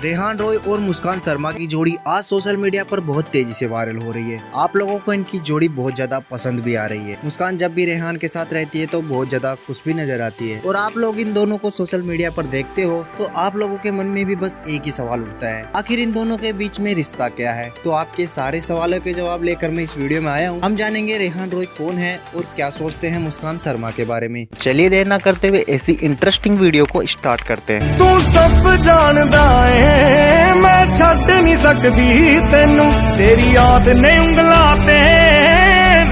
रेहान रॉय और मुस्कान शर्मा की जोड़ी आज सोशल मीडिया पर बहुत तेज़ी से वायरल हो रही है। आप लोगों को इनकी जोड़ी बहुत ज़्यादा पसंद भी आ रही है। मुस्कान जब भी रेहान के साथ रहती है तो बहुत ज़्यादा खुश भी नज़र आती है। और आप लोग इन दोनों को सोशल मीडिया पर देखते हो तो आप लोगों के मन में भी बस एक ही सवाल उठता है, आखिर इन दोनों के बीच में रिश्ता क्या है? तो आपके सारे सवालों के जवाब लेकर मैं इस वीडियो में आया हूँ। हम जानेंगे रेहान रॉय कौन है और क्या सोचते हैं मुस्कान शर्मा के बारे में। चलिए देर न करते हुए ऐसी इंटरेस्टिंग वीडियो को स्टार्ट करते हैं। तू सब जानदा है ਛੱਡ ਨਹੀਂ ਸਕਦੀ ਤੈਨੂੰ। ਤੇਰੀ ਯਾਦ ਨੇ ਉਂਗਲਾਂ ਤੇ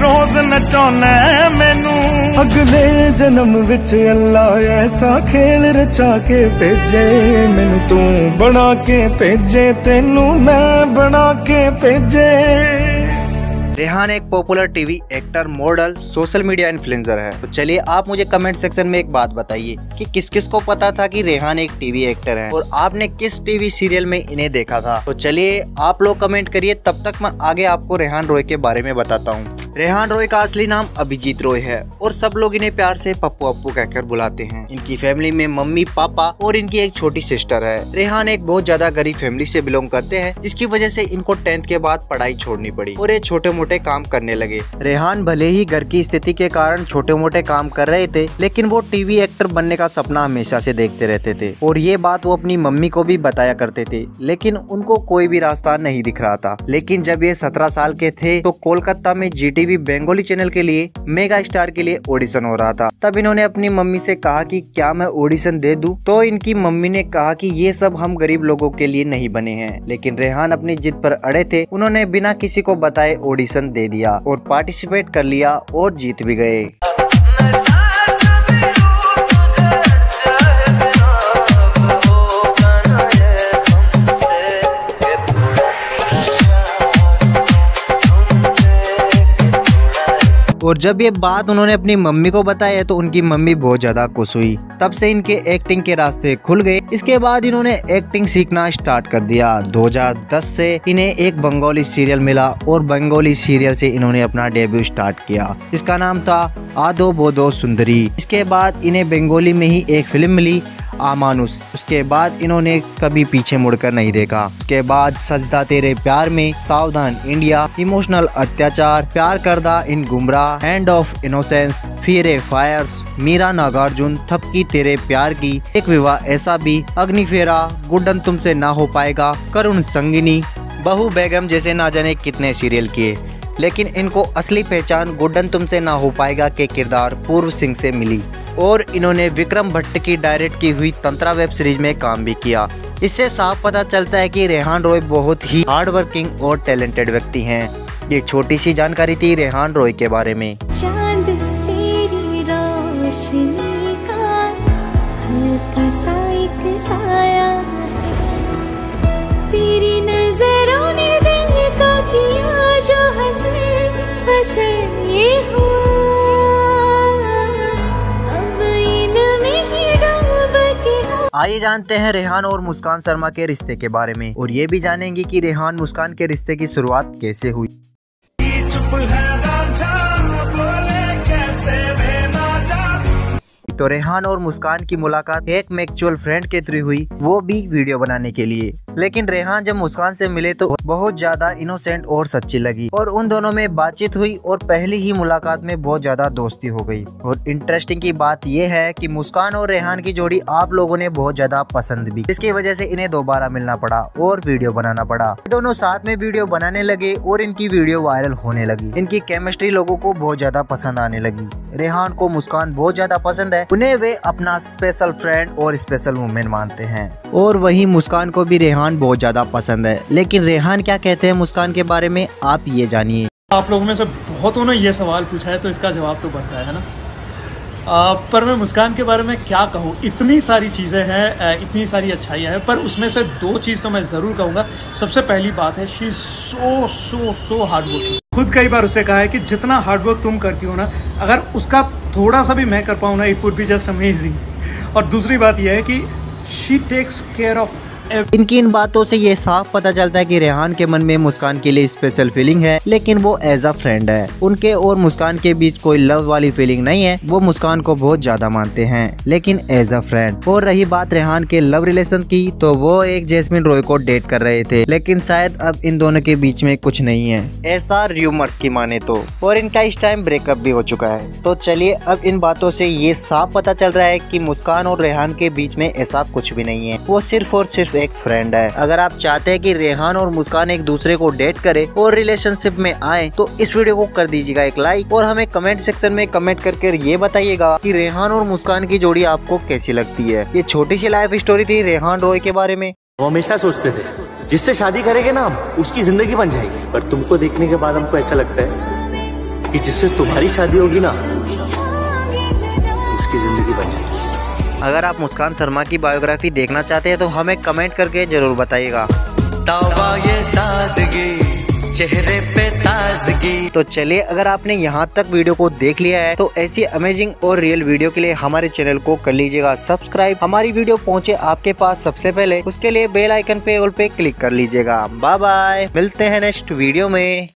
ਰੋਜ਼ ਨਚਾਉਣਾ ਮੈਨੂੰ। ਅਗਲੇ ਜਨਮ ਵਿੱਚ ਅੱਲਾ ਐਸਾ ਖੇਲ ਰਚਾ ਕੇ ਭੇਜੇ। ਮੈਨੂੰ ਤੂੰ ਬਣਾ ਕੇ ਭੇਜੇ, ਤੈਨੂੰ ਮੈਂ ਬਣਾ ਕੇ ਭੇਜੇ। रेहान एक popular TV actor model social media influencer है। तो चलिए आप मुझे कमेंट सेक्शन में एक बात बताइए कि किस किस को पता था कि रेहान एक टीवी एक्टर है और आपने किस टीवी सीरियल में इन्हें देखा था? तो चलिए आप लोग कमेंट करिए, तब तक मैं आगे आपको रेहान रॉय के बारे में बताता हूँ। रेहान रॉय का असली नाम अभिजीत रॉय है और सब लोग इन्हें प्यार से पप्पू अप्पू कहकर बुलाते हैं। इनकी फैमिली में मम्मी, पापा और इनकी एक छोटी सिस्टर है। रेहान एक बहुत ज़्यादा गरीब फैमिली से बिलोंग करते हैं, जिसकी वजह से इनको टेंथ के बाद पढ़ाई छोड़नी पड़ी और ये छोटे मोटे काम करने लगे। रेहान भले ही घर की स्थिति के कारण छोटे मोटे काम कर रहे थे, लेकिन वो टीवी एक्टर बनने का सपना हमेशा से देखते रहते थे और ये बात वो अपनी मम्मी को भी बताया करते थे, लेकिन उनको कोई भी रास्ता नहीं दिख रहा था। लेकिन जब ये सत्रह साल के थे तो कोलकाता में जीटी बेंगोली चैनल के लिए मेगा स्टार के लिए ऑडिशन हो रहा था। तब इन्होंने अपनी मम्मी से कहा कि, क्या मैं ऑडिशन दे दूँ? तो इनकी मम्मी ने कहा कि, ये सब हम गरीब लोगों के लिए नहीं बने हैं। लेकिन रेहान अपनी जिद पर अड़े थे। उन्होंने बिना किसी को बताए ऑडिशन दे दिया और पार्टिसिपेट कर लिया और जीत भी गए। और जब ये बात उन्होंने अपनी मम्मी को बताया तो उनकी मम्मी बहुत ज़्यादा खुश हुई। तब से इनके एक्टिंग के रास्ते खुल गए। इसके बाद इन्होंने एक्टिंग सीखना स्टार्ट कर दिया। 2010 से इन्हें एक बंगाली सीरियल मिला और बंगाली सीरियल से इन्होंने अपना डेब्यू स्टार्ट किया इसका नाम था आदो बोदो सुंदरी। इसके बाद इन्हें बंगाली में ही एक फ़िल्म मिली आमानुस उसके बाद इन्होंने कभी पीछे मुड़कर नहीं देखा। उसके बाद सजदा तेरे प्यार में सावधान, इंडिया, इमोशनल अत्याचार, प्यार करदा इन गुमराह एंड ऑफ़ इनोसेंस फिर फायर्स मीरा नागार्जुन, थपकी तेरे प्यार की, एक विवाह ऐसा भी, अग्निफेरा गुड्डन तुमसे ना हो पाएगा, करुण संगिनी, बहु बेगम जैसे ना जाने कितने सीरियल किए। लेकिन इनको असली पहचान गुड्डन तुमसे ना हो पाएगा के किरदार पूर्व सिंह से मिली। और इन्होंने विक्रम भट्ट की डायरेक्ट की हुई तंत्रा वेब सीरीज़ में काम भी किया। इससे साफ़ पता चलता है कि रेहान रॉय बहुत ही हार्ड वर्किंग और टैलेंटेड व्यक्ति हैं। ये छोटी सी जानकारी थी रेहान रॉय के बारे में। आइए जानते हैं रेहान और मुस्कान शर्मा के रिश्ते के बारे में, और ये भी जानेंगे कि रेहान मुस्कान के रिश्ते की शुरुआत कैसे हुई। तो रेहान और मुस्कान की मुलाकात एक मैक्चुअल फ्रेंड के थ्रू हुई, वो भी वीडियो बनाने के लिए। लेकिन रेहान जब मुस्कान से मिले तो बहुत ज़्यादा इनोसेंट और सच्ची लगी। और उन दोनों में बातचीत हुई और पहली ही मुलाकात में बहुत ज़्यादा दोस्ती हो गई। और इंटरेस्टिंग की बात यह है कि मुस्कान और रेहान की जोड़ी आप लोगों ने बहुत ज़्यादा पसंद भी। इसकी वजह से इन्हें दोबारा मिलना पड़ा और वीडियो बनाना पड़ा। दोनों साथ में वीडियो बनाने लगे और इनकी वीडियो वायरल होने लगी। इनकी केमिस्ट्री लोगों को बहुत ज़्यादा पसंद आने लगी। रेहान को मुस्कान बहुत ज़्यादा पसंद है। उन्हें वे अपना स्पेशल फ्रेंड और स्पेशल वुमेन मानते हैं। और वही मुस्कान को भी रेहान बहुत ज़्यादा पसंद है। लेकिन रेहान क्या कहते हैं मुस्कान के बारे में आप ये जानिए। आप लोगों में से बहुतों ने ये सवाल पूछा है तो इसका जवाब तो बनता है ना? आ, पर मैं मुस्कान के बारे में क्या कहूँ? इतनी सारी चीज़ें हैं इतनी सारी अच्छाइयाँ हैं पर उसमें से दो चीज़ तो मैं ज़रूर कहूँगा। सबसे पहली बात है she so so so hard working खुद कई बार उससे कहा है कि जितना हार्ड वर्क तुम करती हो ना अगर उसका थोड़ा सा भी मैं कर पाऊँ ना it would be just amazing और दूसरी बात यह है कि शी टेक्स केयर ऑफ़ इनकी इन बातों से ये साफ़ पता चलता है कि रेहान के मन में मुस्कान के लिए स्पेशल फीलिंग है, लेकिन वो एज अ फ्रेंड है। उनके और मुस्कान के बीच कोई लव वाली फीलिंग नहीं है, वो मुस्कान को बहुत ज़्यादा मानते हैं, लेकिन एज अ फ्रेंड और रही बात रेहान के लव रिलेशन की तो वो एक जेसमिन रॉय को डेट कर रहे थे, लेकिन शायद अब इन दोनों के बीच में कुछ नहीं है। ऐसा र्यूमर्स की माने तो। और इनका इस टाइम ब्रेकअप भी हो चुका है। तो चलिए, अब इन बातों से ये साफ़ पता चल रहा है कि मुस्कान और रेहान के बीच में ऐसा कुछ भी नहीं है। वो सिर्फ़ और सिर्फ़ एक फ्रेंड है। अगर आप चाहते हैं कि रेहान और मुस्कान एक दूसरे को डेट करे और रिलेशनशिप में आए तो इस वीडियो को कर दीजिएगा एक लाइक और हमें कमेंट सेक्शन में कमेंट करके ये बताइएगा कि रेहान और मुस्कान की जोड़ी आपको कैसी लगती है। ये छोटी सी लाइफ स्टोरी थी रेहान रॉय के बारे में। हमेशा सोचते थे, जिससे शादी करेंगे ना उसकी ज़िंदगी बन जाएगी। पर तुमको देखने के बाद हमको ऐसा लगता है कि जिससे तुम्हारी शादी होगी ना, उसकी ज़िंदगी बन जाएगी। अगर आप मुस्कान शर्मा की बायोग्राफी देखना चाहते हैं तो हमें कमेंट करके ज़रूर बताइएगा। चेहरे पे ताजगी। तो चलिए अगर आपने यहाँ तक वीडियो को देख लिया है तो ऐसी अमेजिंग और रियल वीडियो के लिए हमारे चैनल को कर लीजिएगा सब्सक्राइब हमारी वीडियो पहुँचे आपके पास सबसे पहले उसके लिए बेल आइकन पे ऑल पे क्लिक कर लीजिएगा। बाय बाय मिलते हैं नेक्स्ट वीडियो में।